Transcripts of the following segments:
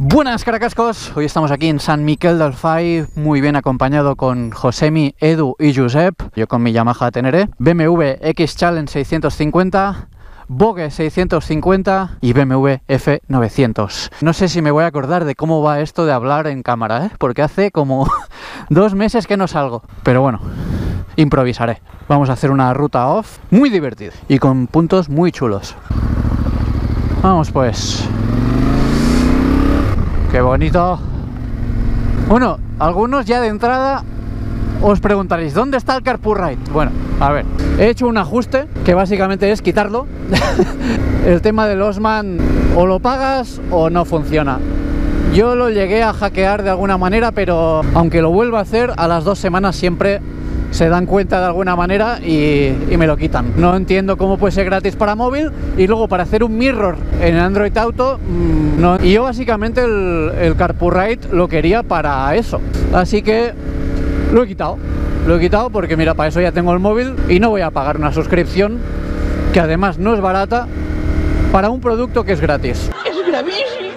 Buenas caracascos, hoy estamos aquí en San Miquel del Fai, muy bien acompañado con Josemi, Edu y Josep, yo con mi Yamaha Teneré, BMW X Challenge 650, Vogue 650 y BMW F900. No sé si me voy a acordar de cómo va esto de hablar en cámara, ¿eh? porque hace como dos meses que no salgo, pero bueno, improvisaré. Vamos a hacer una ruta off muy divertida y con puntos muy chulos. Vamos pues. Qué bonito. Bueno, algunos ya de entrada os preguntaréis, ¿dónde está el Carpool Ride? Bueno, a ver, he hecho un ajuste que básicamente es quitarlo. el tema del Osman o lo pagas o no funciona. Yo lo llegué a hackear de alguna manera, pero aunque lo vuelva a hacer, a las dos semanas siempre se dan cuenta de alguna manera y, y, me lo quitan. No entiendo cómo puede ser gratis para móvil y luego para hacer un mirror en Android Auto, mmm, no. Y yo básicamente el, el lo quería para eso. Así que lo he quitado. Lo he quitado porque mira, para eso ya tengo el móvil y no voy a pagar una suscripción que además no es barata para un producto que es gratis. Es gravísimo.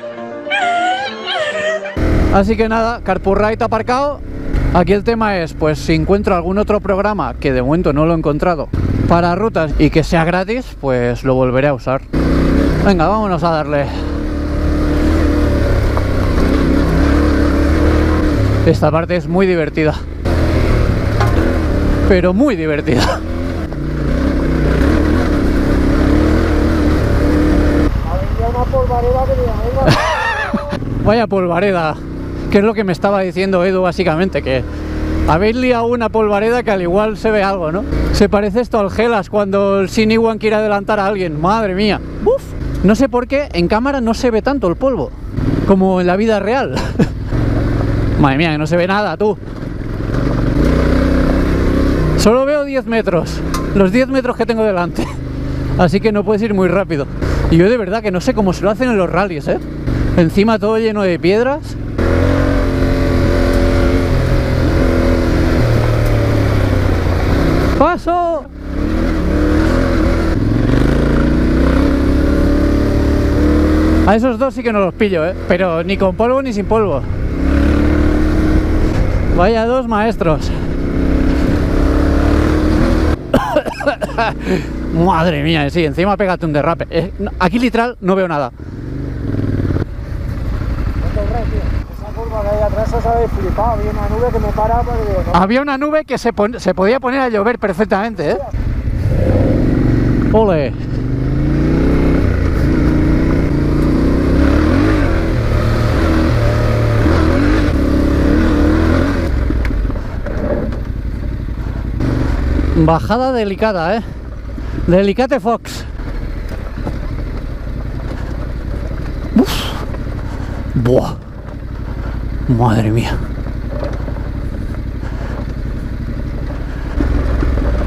Así que nada, Carpool Ride aparcado Aquí el tema es, pues si encuentro algún otro programa, que de momento no lo he encontrado, para rutas y que sea gratis, pues lo volveré a usar. Venga, vámonos a darle. Esta parte es muy divertida. Pero muy divertida. una polvareda que Vaya polvareda que es lo que me estaba diciendo Edu básicamente, que habéis liado una polvareda que al igual se ve algo, ¿no? Se parece esto al Gelas cuando el Siniwan quiere adelantar a alguien, madre mía. Uf, no sé por qué en cámara no se ve tanto el polvo, como en la vida real. madre mía, que no se ve nada, tú. Solo veo 10 metros, los 10 metros que tengo delante. Así que no puedes ir muy rápido. Y yo de verdad que no sé cómo se lo hacen en los rallies, ¿eh? Encima todo lleno de piedras. ¡Paso! A esos dos sí que no los pillo, ¿eh? Pero ni con polvo ni sin polvo. Vaya dos maestros. Madre mía, sí, encima pégate un derrape. Eh, aquí literal no veo nada. Había una nube que se podía poner a llover perfectamente, ¿eh? Ole. Bajada delicada, ¿eh? Delicate Fox. Uf. Buah. Madre mía.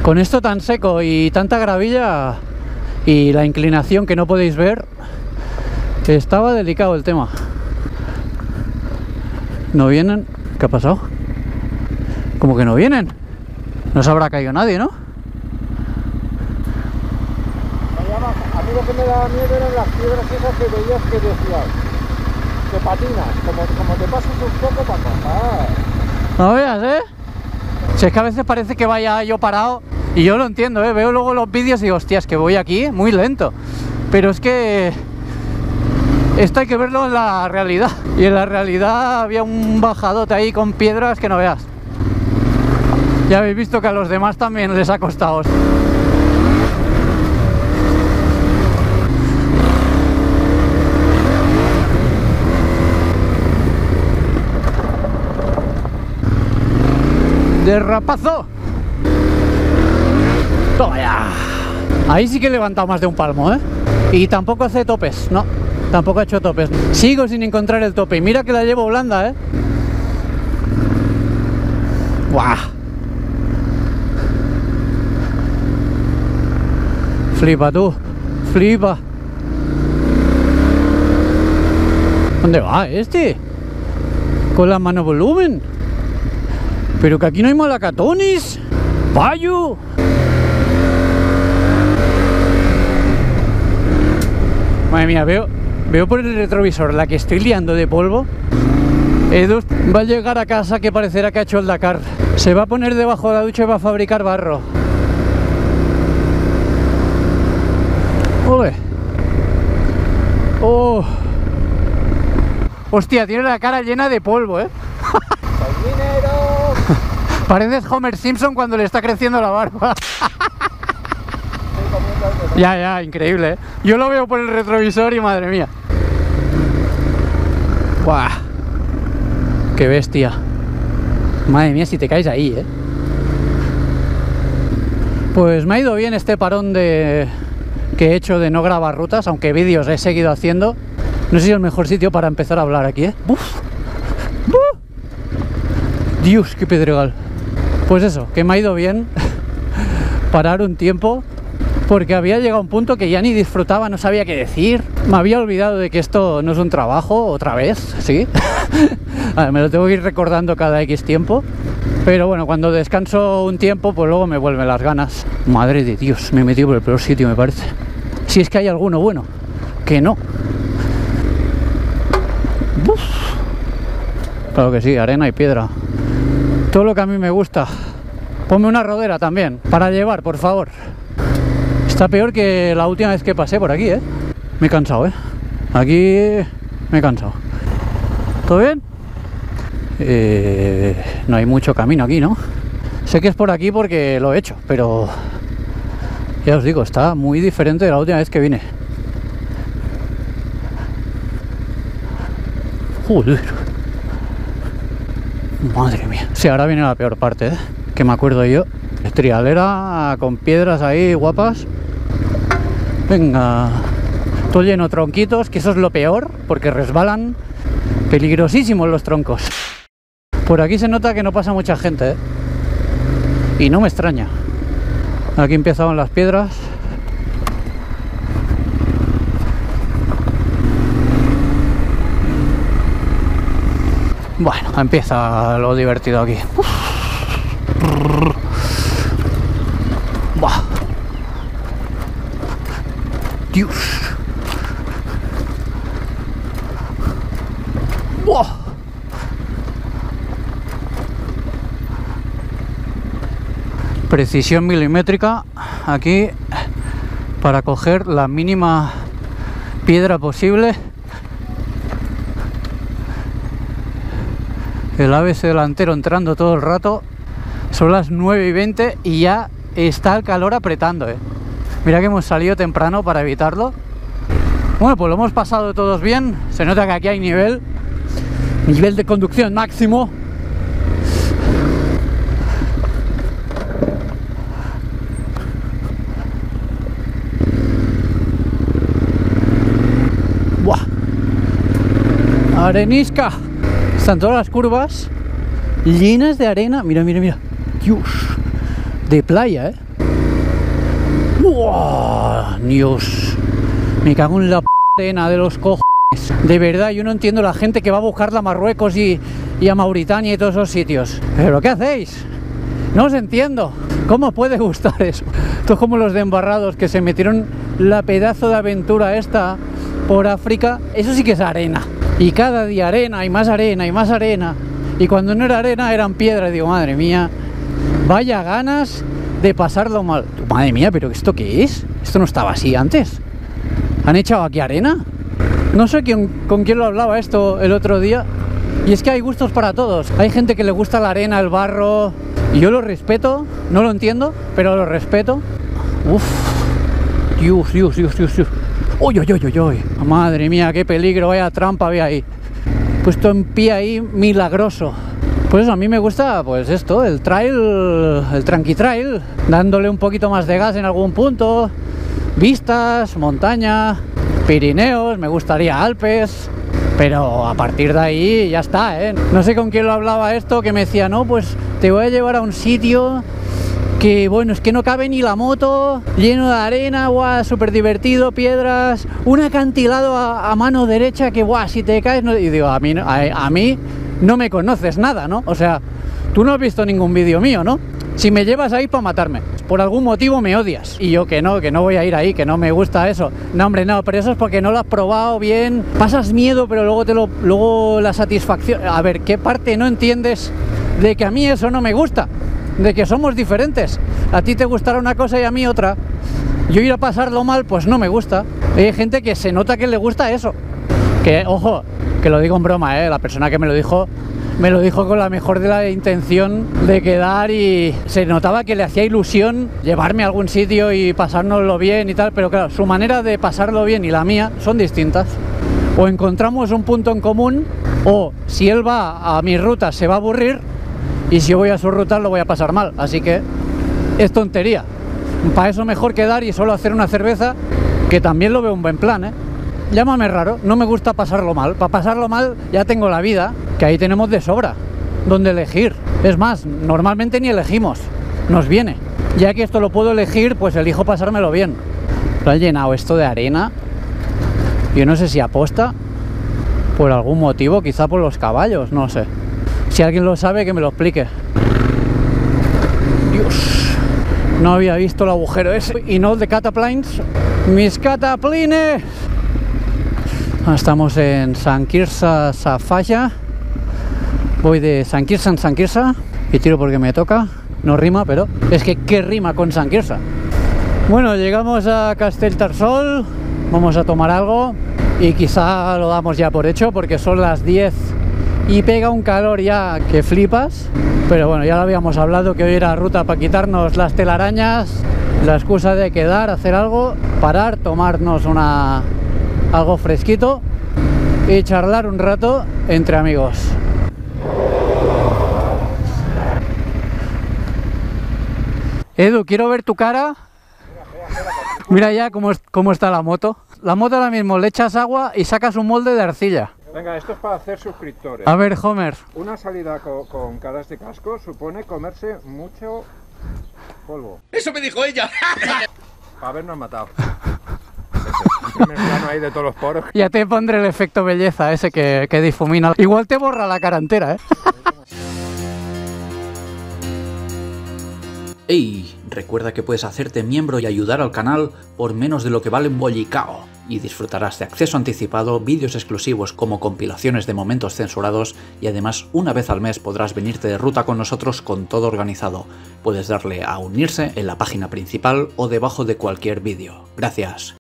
Con esto tan seco y tanta gravilla y la inclinación que no podéis ver, estaba delicado el tema. ¿No vienen? ¿Qué ha pasado? ¿Cómo que no vienen? No se habrá caído nadie, ¿no? A mí lo que me daba miedo eran las piedras esas que veías que decías patinas, como, te pasas un poco para pasar. No veas, ¿eh? Si es que a veces parece que vaya yo parado y yo lo entiendo, ¿eh? Veo luego los vídeos y digo, hostias, que voy aquí muy lento. Pero es que esto hay que verlo en la realidad. Y en la realidad había un bajadote ahí con piedras que no veas. Ya habéis visto que a los demás también les ha costado. Derrapazo. Toma ya. Ahí sí que he levantado más de un palmo, ¿eh? Y tampoco hace topes, no. Tampoco he hecho topes. Sigo sin encontrar el tope. Y mira que la llevo blanda, ¿eh? ¡Guau! Flipa tú. Flipa. ¿Dónde va este? Con la mano volumen. Pero que aquí no hay malacatones. Payo. Madre mía, veo, Veo por el retrovisor la que estoy liando de polvo. Edu va a llegar a casa que parecerá que ha hecho el Dakar. Se va a poner debajo de la ducha y va a fabricar barro. Ole. Oh. Hostia, tiene la cara llena de polvo, ¿eh? Pareces Homer Simpson cuando le está creciendo la barba. Ya, ya, increíble, ¿eh? Yo lo veo por el retrovisor y madre mía. ¡Buah! ¡Qué bestia! Madre mía, si te caes ahí, ¿eh? Pues me ha ido bien este parón de que he hecho de no grabar rutas, aunque vídeos he seguido haciendo. No sé si es el mejor sitio para empezar a hablar aquí, ¿eh? ¡Buf! Dios, qué pedregal. Pues eso, que me ha ido bien parar un tiempo porque había llegado a un punto que ya ni disfrutaba, no sabía qué decir. Me había olvidado de que esto no es un trabajo, otra vez, ¿sí? A me lo tengo que ir recordando cada X tiempo. Pero bueno, cuando descanso un tiempo, pues luego me vuelven las ganas. Madre de Dios, me he metido por el peor sitio, me parece. Si es que hay alguno bueno, que no. Claro que sí, arena y piedra. Todo lo que a mí me gusta. Ponme una rodera también, para llevar, por favor. Está peor que la última vez que pasé por aquí, ¿eh? Me he cansado, ¿eh? Aquí me he cansado. ¿Todo bien? Eh, no hay mucho camino aquí, ¿no? Sé que es por aquí porque lo he hecho, pero ya os digo, está muy diferente de la última vez que vine. Joder. Madre mía. Sí, ahora viene la peor parte, ¿eh? Que me acuerdo yo. Trialera con piedras ahí guapas. Venga. Todo lleno tronquitos, que eso es lo peor, porque resbalan. Peligrosísimos los troncos. Por aquí se nota que no pasa mucha gente, ¿eh? Y no me extraña. Aquí empezaban las piedras. Bueno, empieza lo divertido aquí. Buah. Dios. Buah. Precisión milimétrica aquí para coger la mínima piedra posible. El ABC delantero entrando todo el rato. Son las 9 y 20 y ya está el calor apretando. ¿eh? Mira que hemos salido temprano para evitarlo. Bueno, pues lo hemos pasado todos bien. Se nota que aquí hay nivel. Nivel de conducción máximo. Buah. Arenisca. Están todas las curvas llenas de arena. Mira, mira, mira. Dios. De playa, ¿eh? ¡Buah! Dios. Me cago en la p arena de los cojones. De verdad, yo no entiendo la gente que va a buscarla a Marruecos y, y a Mauritania y todos esos sitios. ¿Pero qué hacéis? No os entiendo. ¿Cómo puede gustar eso? Esto es como los de embarrados que se metieron la pedazo de aventura esta por África. Eso sí que es arena. Y cada día arena y más arena y más arena. Y cuando no era arena eran piedras. Digo, madre mía, vaya ganas de pasarlo mal. Madre mía, pero ¿esto qué es? Esto no estaba así antes. ¿Han echado aquí arena? No sé quién, con quién lo hablaba esto el otro día. Y es que hay gustos para todos. Hay gente que le gusta la arena, el barro. Y yo lo respeto, no lo entiendo, pero lo respeto. Uf. Dios, Dios, Dios, Dios, Dios. Uy, uy, uy, uy. Madre mía, qué peligro, vaya trampa había ahí. Puesto en pie ahí, milagroso. Pues a mí me gusta, pues esto, el trail, el tranqui trail, dándole un poquito más de gas en algún punto, vistas, montaña, Pirineos, me gustaría Alpes, pero a partir de ahí ya está, ¿eh? No sé con quién lo hablaba esto, que me decía, no, pues te voy a llevar a un sitio que, bueno, es que no cabe ni la moto, lleno de arena, guau, súper divertido, piedras, un acantilado a, mano derecha que, guau, si te caes, no... y digo, a mí, a, a mí no me conoces nada, ¿no? O sea, tú no has visto ningún vídeo mío, ¿no? Si me llevas ahí para matarme, por algún motivo me odias. Y yo que no, que no voy a ir ahí, que no me gusta eso. No, hombre, no, pero eso es porque no lo has probado bien. Pasas miedo, pero luego te lo luego la satisfacción. A ver, ¿qué parte no entiendes de que a mí eso no me gusta? De que somos diferentes. A ti te gustará una cosa y a mí otra. Yo ir a pasarlo mal, pues no me gusta. Hay gente que se nota que le gusta eso. Que, ojo, que lo digo en broma, ¿eh? La persona que me lo dijo me lo dijo con la mejor de la intención de quedar y se notaba que le hacía ilusión llevarme a algún sitio y pasárnoslo bien y tal, pero claro, su manera de pasarlo bien y la mía son distintas. O encontramos un punto en común, o si él va a mi ruta se va a aburrir y si voy a su lo voy a pasar mal. Así que es tontería. Para eso mejor quedar y solo hacer una cerveza, que también lo veo un buen plan, ¿eh? Llámame raro, no me gusta pasarlo mal. Para pasarlo mal ya tengo la vida, que ahí tenemos de sobra, donde elegir. Es más, normalmente ni elegimos, nos viene. Ya que esto lo puedo elegir, pues elijo pasármelo bien. Lo ha llenado esto de arena. Yo no sé si aposta por algún motivo, quizá por los caballos, no sé. Si alguien lo sabe, que me lo explique. Dios, no había visto el agujero ese. Y no de cataplines. Mis cataplines. Estamos en San Quirsa Safaya. Voy de San Quirsa en San Quirsa y tiro porque me toca. No rima, pero es que ¿qué rima con San Quirsa? Bueno, llegamos a Casteltarsol. Vamos a tomar algo y quizá lo damos ya por hecho porque son las 10 y pega un calor ya que flipas. Pero bueno, ya lo habíamos hablado que hoy era ruta para quitarnos las telarañas, la excusa de quedar, hacer algo, parar, tomarnos una algo fresquito y charlar un rato entre amigos. Edu, quiero ver tu cara. Mira ya cómo, cómo está la moto. La moto ahora mismo le echas agua y sacas un molde de arcilla. Venga, esto es para hacer suscriptores. A ver, Homer. Una salida co- con, caras de casco supone comerse mucho polvo. Eso me dijo ella. Para habernos matado. Ahí de todos los poros. Ya te pondré el efecto belleza ese que, que difumina. Igual te borra la cara entera, ¿eh? Ey, recuerda que puedes hacerte miembro y ayudar al canal por menos de lo que vale un bollicao y disfrutarás de acceso anticipado, vídeos exclusivos como compilaciones de momentos censurados y además una vez al mes podrás venirte de ruta con nosotros con todo organizado. Puedes darle a unirse en la página principal o debajo de cualquier vídeo. Gracias.